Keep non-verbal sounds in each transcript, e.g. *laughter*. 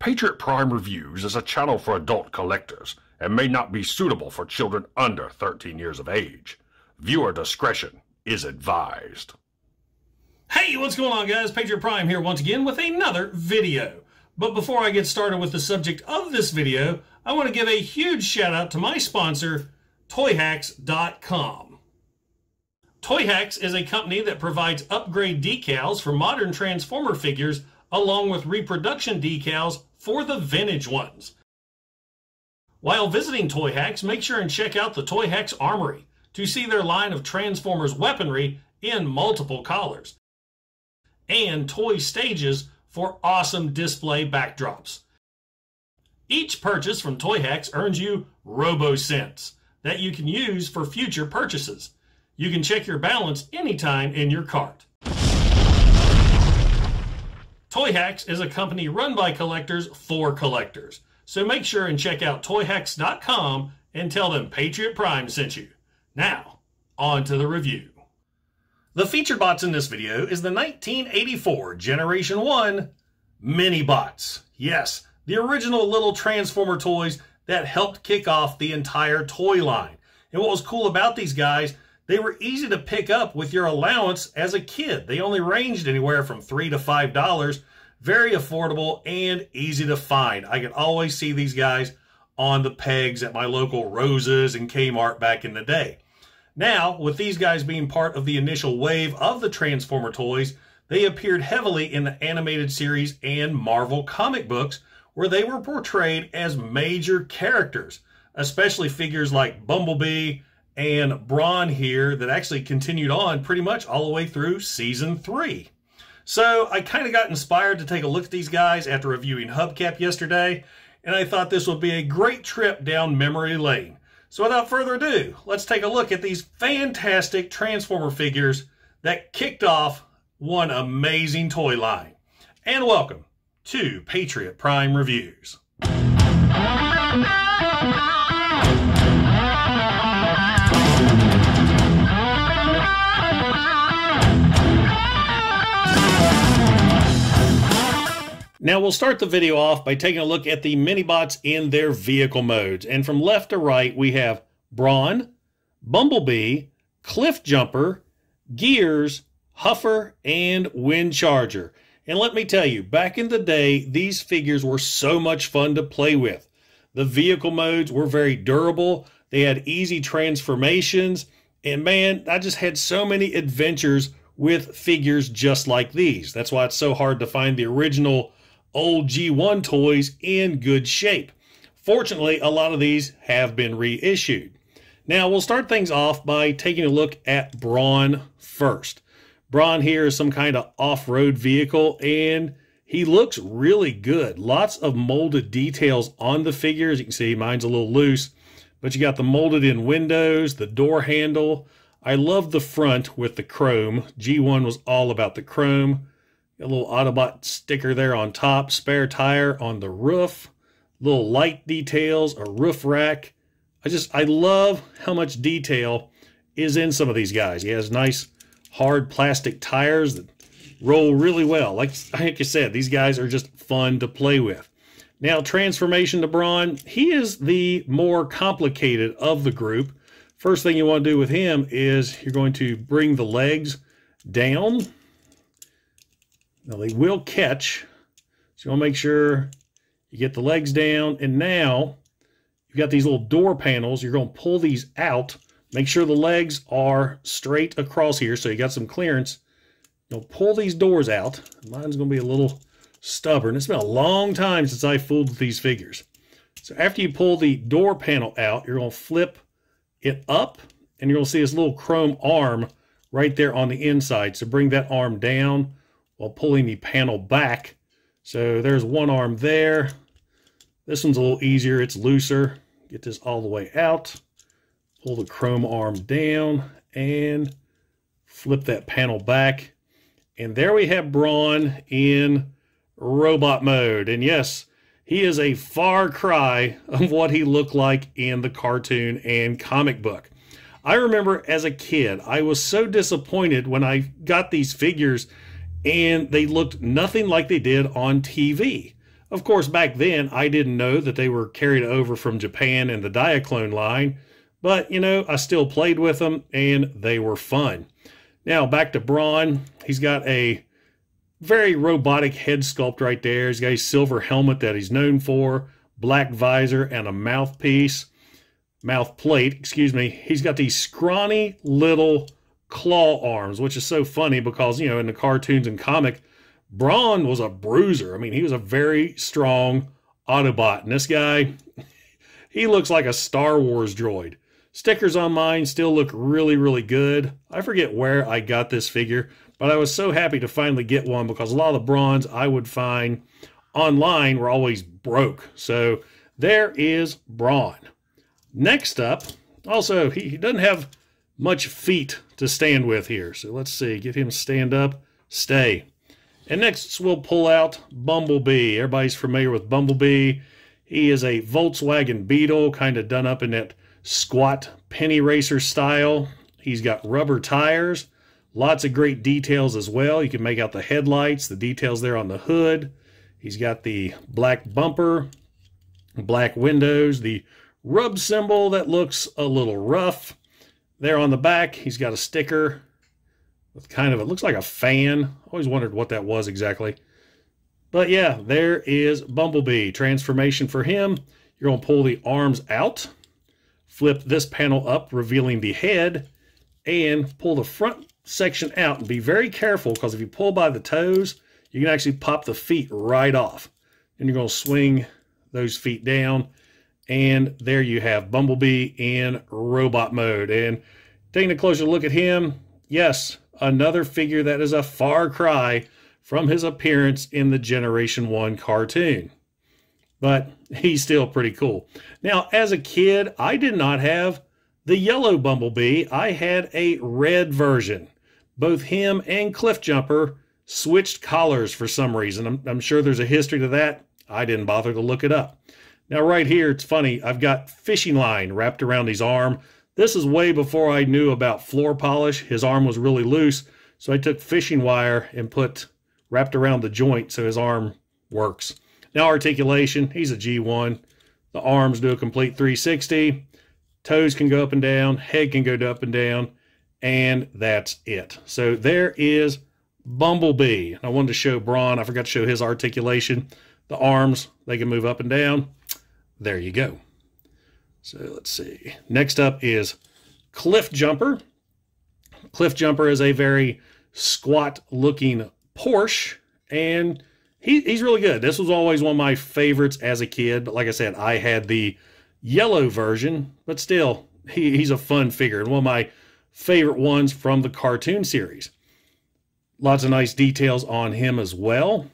Patriot Prime Reviews is a channel for adult collectors and may not be suitable for children under 13 years of age. Viewer discretion is advised. Hey, what's going on guys? Patriot Prime here once again with another video. But before I get started with the subject of this video, I want to give a huge shout out to my sponsor, Toyhax.com. Toyhax is a company that provides upgrade decals for modern Transformer figures along with reproduction decals for the vintage ones. While visiting Toyhax, make sure and check out the Toyhax Armory to see their line of Transformers weaponry in multiple colors and toy stages for awesome display backdrops. Each purchase from Toyhax earns you RoboCents that you can use for future purchases. You can check your balance anytime in your cart. Toyhax is a company run by collectors for collectors. So make sure and check out toyhax.com and tell them Patriot Prime sent you. Now, on to the review. The featured bots in this video is the 1984 Generation 1 Mini Bots. Yes, the original little Transformer toys that helped kick off the entire toy line. And what was cool about these guys, they were easy to pick up with your allowance as a kid. They only ranged anywhere from 3 to $5, very affordable and easy to find. I could always see these guys on the pegs at my local Roses and Kmart back in the day. Now, with these guys being part of the initial wave of the Transformer toys, they appeared heavily in the animated series and Marvel comic books where they were portrayed as major characters, especially figures like Bumblebee and Brawn here that actually continued on pretty much all the way through season three. So I kind of got inspired to take a look at these guys after reviewing Hubcap yesterday, and I thought this would be a great trip down memory lane. So without further ado, let's take a look at these fantastic Transformer figures that kicked off one amazing toy line. And welcome to Patriot Prime Reviews. Now we'll start the video off by taking a look at the mini-bots in their vehicle modes. And from left to right, we have Brawn, Bumblebee, Cliffjumper, Gears, Huffer, and Windcharger. And let me tell you, back in the day, these figures were so much fun to play with. The vehicle modes were very durable. They had easy transformations. And man, I just had so many adventures with figures just like these. That's why it's so hard to find the original old G1 toys in good shape. Fortunately, a lot of these have been reissued. Now, we'll start things off by taking a look at Brawn first. Brawn here is some kind of off-road vehicle, and he looks really good. Lots of molded details on the figure. As you can see, mine's a little loose, but you got the molded in windows, the door handle. I love the front with the chrome. G1 was all about the chrome. A little Autobot sticker there on top, spare tire on the roof, little light details, a roof rack. I just, I love how much detail is in some of these guys. He has nice hard plastic tires that roll really well. Like, like I said, these guys are just fun to play with. Now, transformation to Brawn, he is the more complicated of the group. First thing you want to do with him is you're going to bring the legs down now they will catch. So you want to make sure you get the legs down. And now you've got these little door panels. You're going to pull these out. Make sure the legs are straight across here so you got some clearance. You'll pull these doors out. Mine's going to be a little stubborn. It's been a long time since I fooled with these figures. So after you pull the door panel out, you're going to flip it up and you're going to see this little chrome arm right there on the inside. So bring that arm down while pulling the panel back. So there's one arm there. This one's a little easier. It's looser. Get this all the way out. Pull the chrome arm down and flip that panel back. And there we have Brawn in robot mode. And yes, he is a far cry of what he looked like in the cartoon and comic book. I remember as a kid, I was so disappointed when I got these figures and they looked nothing like they did on TV. Of course, back then, I didn't know that they were carried over from Japan in the Diaclone line, but, you know, I still played with them and they were fun. Now, back to Brawn. He's got a very robotic head sculpt right there. He's got a silver helmet that he's known for, black visor, and a mouthpiece, mouth plate, excuse me. He's got these scrawny little claw arms, which is so funny because, you know, in the cartoons and comic, Brawn was a bruiser. I mean, he was a very strong Autobot. And this guy, *laughs* he looks like a Star Wars droid. Stickers on mine still look really, really good. I forget where I got this figure, but I was so happy to finally get one because a lot of the Brawns I would find online were always broke. So there is Brawn. Next up, also, he doesn't have much feet to stand with here. So let's see, get him stand up, stay. And next we'll pull out Bumblebee. Everybody's familiar with Bumblebee. He is a Volkswagen Beetle, kind of done up in that squat penny racer style. He's got rubber tires, lots of great details as well. You can make out the headlights, the details there on the hood. He's got the black bumper, black windows, the rub symbol that looks a little rough. There on the back, he's got a sticker with kind of, it looks like a fan. Always wondered what that was exactly. But yeah, there is Bumblebee. Transformation for him. You're going to pull the arms out flip this panel up, revealing the head, and pull the front section out. And be very careful, because if you pull by the toes, you can actually pop the feet right off. And you're going to swing those feet down, and there you have Bumblebee in robot mode. And taking a closer look at him, yes, another figure that is a far cry from his appearance in the Generation 1 cartoon but he's still pretty cool. Now, as a kid, I did not have the yellow Bumblebee. I had a red version. Both him and Cliffjumper switched collars for some reason. I'm, I'm sure there's a history to that. I didn't bother to look it up. Now, right here, it's funny. I've got fishing line wrapped around his arm. This is way before I knew about floor polish. His arm was really loose, so I took fishing wire and put wrapped around the joint so his arm works. Now articulation, he's a G1. The arms do a complete 360. Toes can go up and down. Head can go up and down. And that's it. So there is Bumblebee. I wanted to show Brawn. I forgot to show his articulation. The arms, they can move up and down. There you go. So let's see. Next up is Cliffjumper. Cliff Jumper is a very squat looking Porsche. And he, he's really good. This was always one of my favorites as a kid. But like I said, I had the yellow version, but still, he, he's a fun figure and one of my favorite ones from the cartoon series. Lots of nice details on him as well.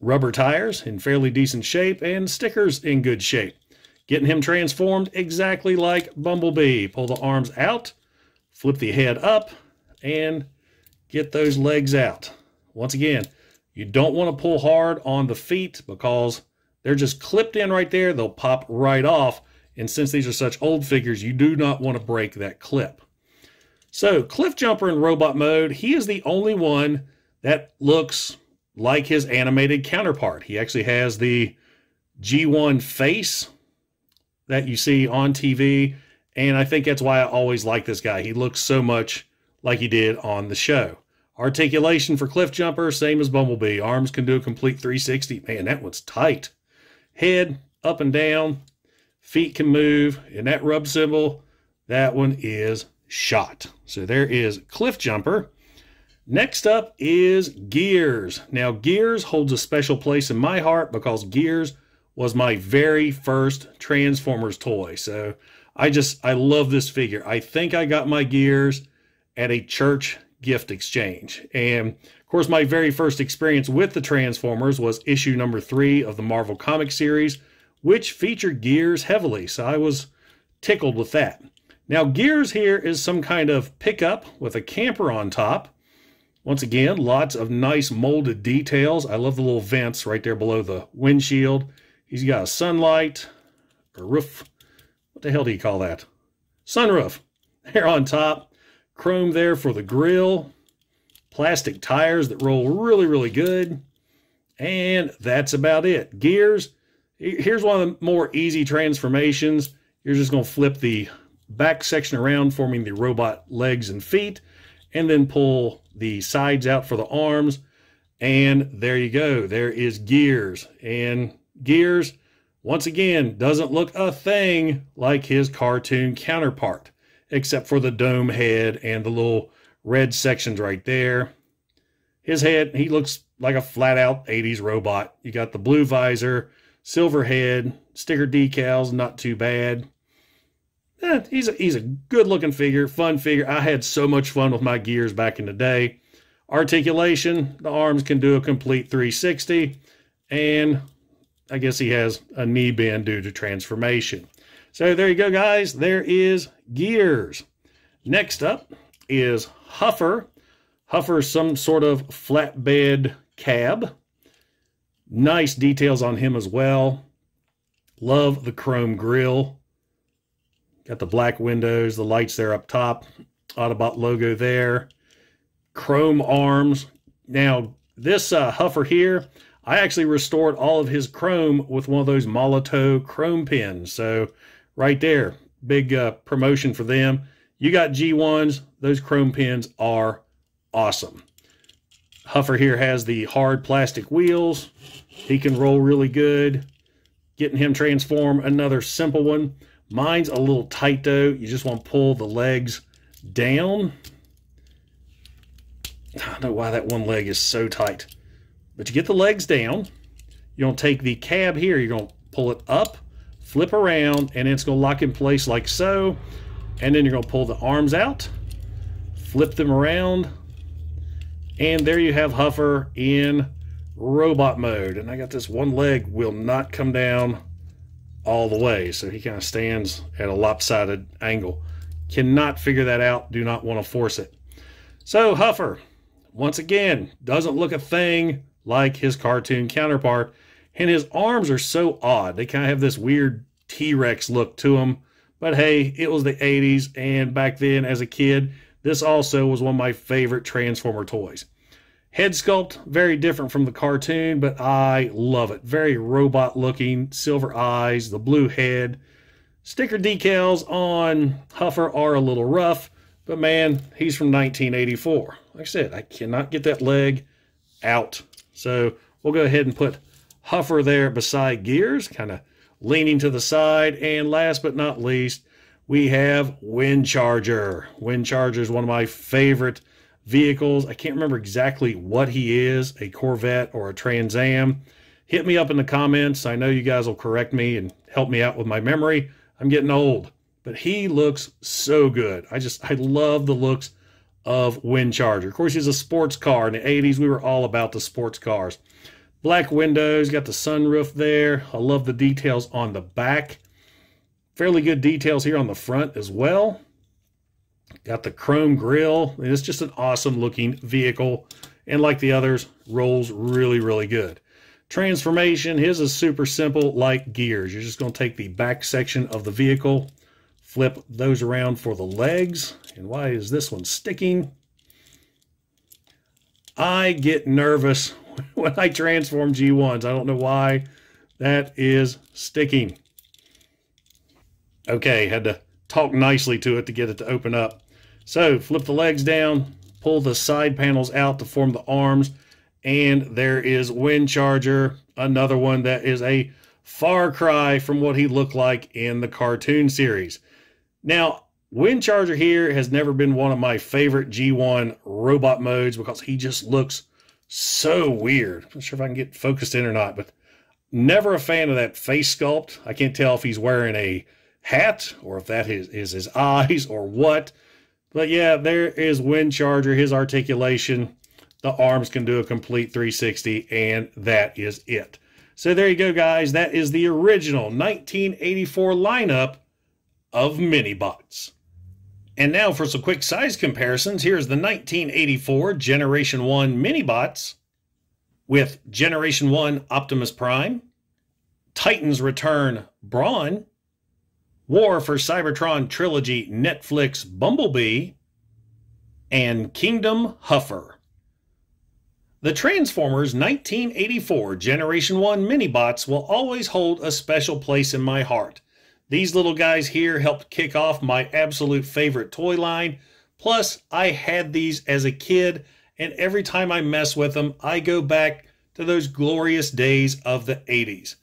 Rubber tires in fairly decent shape and stickers in good shape. Getting him transformed exactly like Bumblebee. Pull the arms out, flip the head up, and get those legs out. Once again, you don't want to pull hard on the feet because they're just clipped in right there. They'll pop right off. And since these are such old figures, you do not want to break that clip. So Cliffjumper in robot mode, he is the only one that looks like his animated counterpart. He actually has the G1 face that you see on TV. And I think that's why I always like this guy. He looks so much like he did on the show. Articulation for Cliffjumper, same as Bumblebee. Arms can do a complete 360. Man, that one's tight. Head up and down. Feet can move. And that rub symbol, that one is shot. So there is Cliffjumper. Next up is Gears. Now, Gears holds a special place in my heart because Gears was my very first Transformers toy. So I just, I love this figure. I think I got my Gears at a church gift exchange. And of course, my very first experience with the Transformers was issue number three of the Marvel Comic series, which featured Gears heavily. So I was tickled with that. Now, Gears here is some kind of pickup with a camper on top. Once again, lots of nice molded details. I love the little vents right there below the windshield. He's got a sunlight, a roof. What the hell do you call that? Sunroof. There on top chrome there for the grill, plastic tires that roll really, really good, And that's about it. Gears, here's one of the more easy transformations. You're just going to flip the back section around, forming the robot legs and feet, and then pull the sides out for the arms. And there you go. There is Gears. And Gears, once again, doesn't look a thing like his cartoon counterpart, except for the dome head and the little red sections right there. His head, he looks like a flat out 80s robot. You got the blue visor, silver head, sticker decals, not too bad. Eh, he's a, he's a good looking figure, fun figure. I had so much fun with my gears back in the day. Articulation, the arms can do a complete 360, and I guess he has a knee bend due to transformation. So there you go, guys. There is Gears. Next up is Huffer. Huffer some sort of flatbed cab. Nice details on him as well. Love the chrome grill. Got the black windows, the lights there up top. Autobot logo there. Chrome arms. Now, this uh, Huffer here, I actually restored all of his chrome with one of those Molotow chrome pins. So, right there, big uh, promotion for them. You got G1s, those chrome pins are awesome. Huffer here has the hard plastic wheels. He can roll really good. Getting him transform another simple one. Mine's a little tight though. You just want to pull the legs down. I don't know why that one leg is so tight. But you get the legs down. You're going to take the cab here. You're going to pull it up, flip around, and it's going to lock in place like so. And then you're going to pull the arms out, flip them around, and there you have Huffer in robot mode. And I got this one leg will not come down all the way. So he kind of stands at a lopsided angle. Cannot figure that out. Do not want to force it. So Huffer, once again, doesn't look a thing like his cartoon counterpart. And his arms are so odd. They kind of have this weird T-Rex look to them. But hey, it was the 80s. And back then, as a kid, this also was one of my favorite Transformer toys. Head sculpt, very different from the cartoon, but I love it. Very robot looking, silver eyes, the blue head. Sticker decals on Huffer are a little rough, but man, he's from 1984. Like I said, I cannot get that leg out. So we'll go ahead and put Huffer there beside Gears, kind of leaning to the side. And last but not least, we have Windcharger. Windcharger is one of my favorite vehicles. I can't remember exactly what he is, a Corvette or a Trans Am. Hit me up in the comments. I know you guys will correct me and help me out with my memory. I'm getting old, but he looks so good. I just, I love the looks of Windcharger. Of course, he's a sports car. In the 80s, we were all about the sports cars. Black windows, got the sunroof there. I love the details on the back. Fairly good details here on the front as well. Got the chrome grill. It's just an awesome looking vehicle. And like the others, rolls really, really good. Transformation, his is super simple like gears. You're just going to take the back section of the vehicle, flip those around for the legs. And why is this one sticking? I get nervous *laughs* when I transform G1s. I don't know why that is sticking. Okay, had to talk nicely to it to get it to open up. So flip the legs down, pull the side panels out to form the arms, and there is Windcharger, another one that is a far cry from what he looked like in the cartoon series. Now, Windcharger here has never been one of my favorite G1 robot modes because he just looks so weird. I'm not sure if I can get focused in or not, but never a fan of that face sculpt. I can't tell if he's wearing a hat or if that is, is his *laughs* eyes or what. But yeah, there is Windcharger, his articulation. The arms can do a complete 360, and that is it. So there you go, guys. That is the original 1984 lineup of Minibots. And now for some quick size comparisons. Here's the 1984 Generation 1 Minibots with Generation 1 Optimus Prime, Titans Return Brawn, War for Cybertron Trilogy Netflix Bumblebee, and Kingdom Huffer. The Transformers 1984 Generation 1 Minibots will always hold a special place in my heart. These little guys here helped kick off my absolute favorite toy line. Plus, I had these as a kid, and every time I mess with them, I go back to those glorious days of the 80s.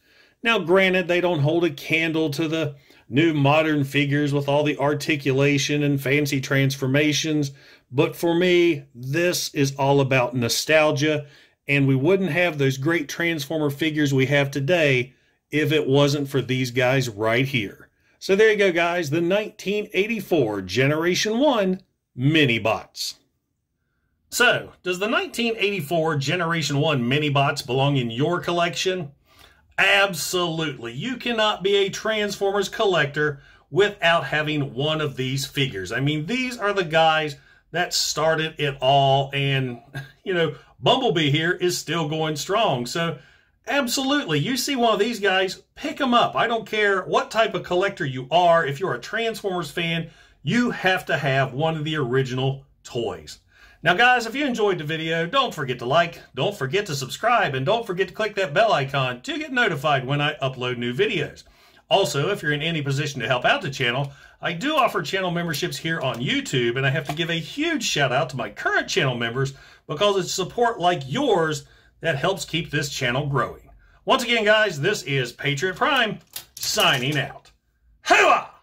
Now, granted, they don't hold a candle to the new modern figures with all the articulation and fancy transformations, but for me, this is all about nostalgia, and we wouldn't have those great Transformer figures we have today if it wasn't for these guys right here. So there you go, guys, the 1984 Generation 1 Minibots. So, does the 1984 Generation 1 Minibots belong in your collection? Absolutely. You cannot be a Transformers collector without having one of these figures. I mean, these are the guys that started it all. And, *laughs* you know, Bumblebee here is still going strong. So, absolutely, you see one of these guys, pick them up. I don't care what type of collector you are. If you're a Transformers fan, you have to have one of the original toys. Now, guys, if you enjoyed the video, don't forget to like, don't forget to subscribe, and don't forget to click that bell icon to get notified when I upload new videos. Also, if you're in any position to help out the channel, I do offer channel memberships here on YouTube, and I have to give a huge shout out to my current channel members because it's support like yours that helps keep this channel growing. Once again, guys, this is Patriot Prime signing out. Hooah!